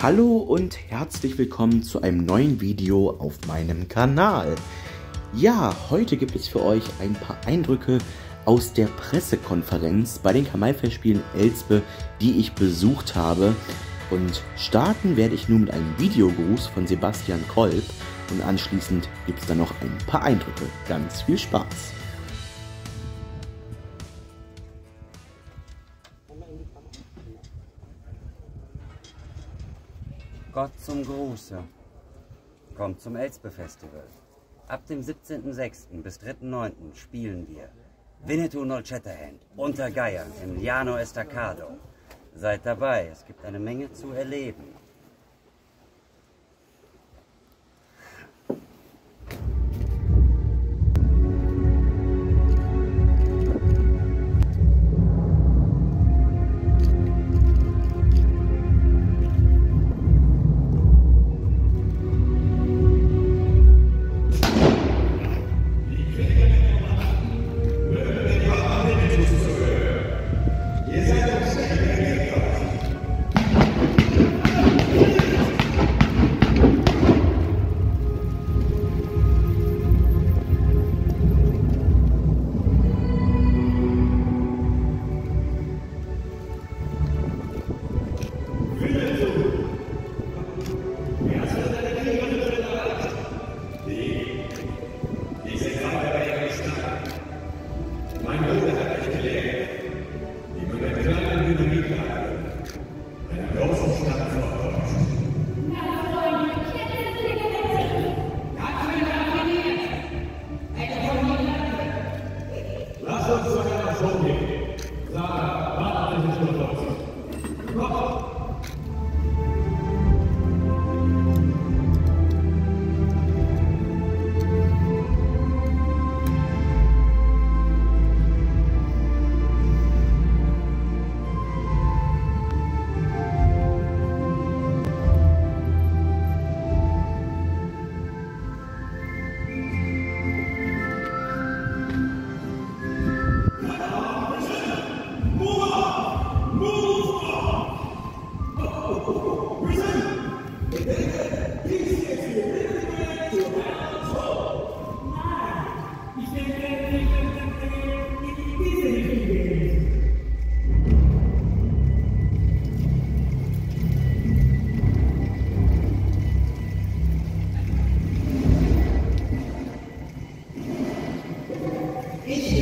Hallo und herzlich willkommen zu einem neuen Video auf meinem Kanal. Ja, heute gibt es für euch ein paar Eindrücke aus der Pressekonferenz bei den Kamalfestspielen Elspe, die ich besucht habe. Und starten werde ich nun mit einem Videogruß von Sebastian Kolb und anschließend gibt es dann noch ein paar Eindrücke. Ganz viel Spaß! Gott zum Gruße. Kommt zum Elspe-Festival. Ab dem 17.06. bis 3.09. spielen wir Winnetou Nol Shatterhand unter Geiern im Llano Estacado. Seid dabei, es gibt eine Menge zu erleben. Видите?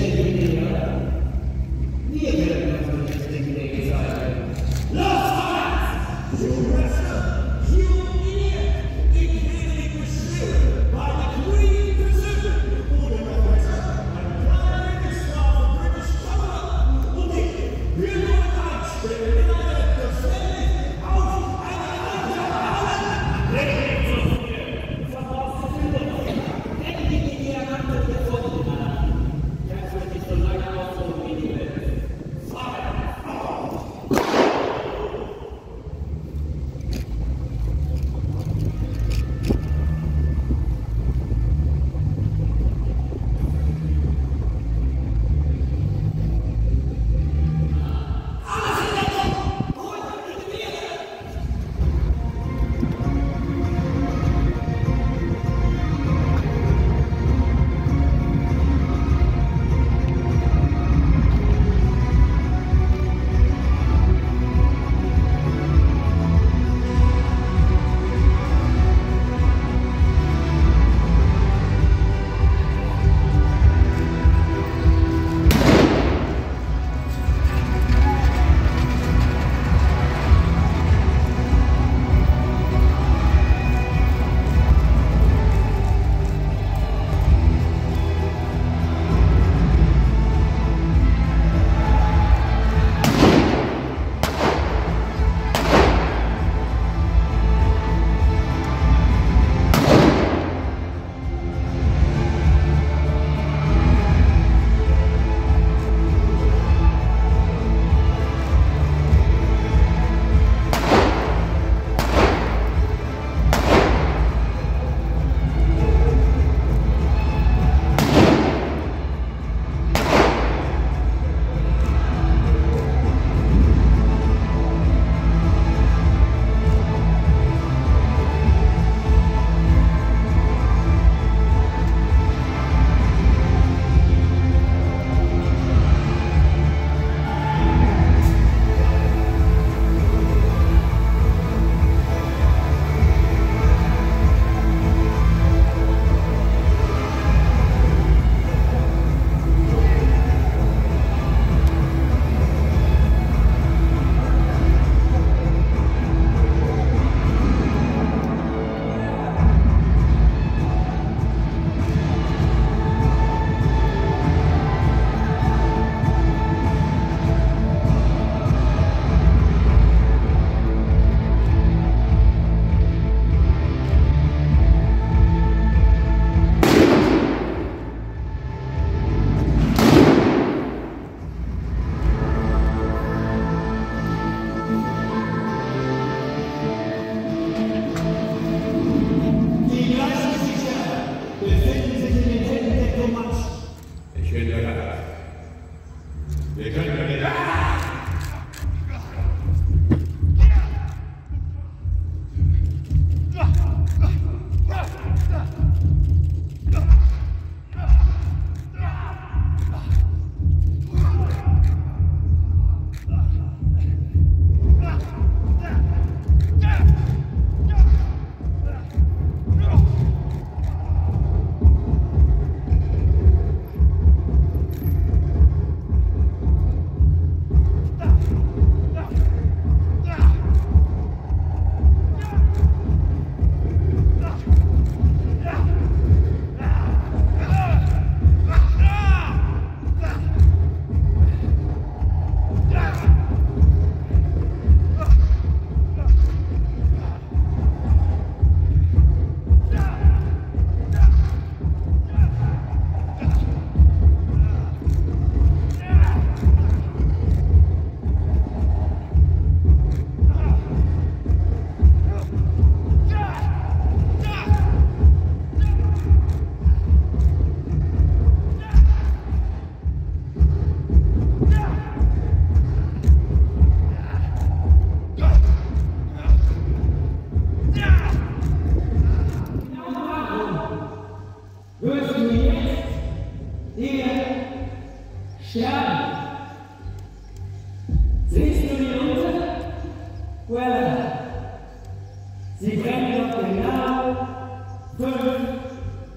Third,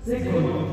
second.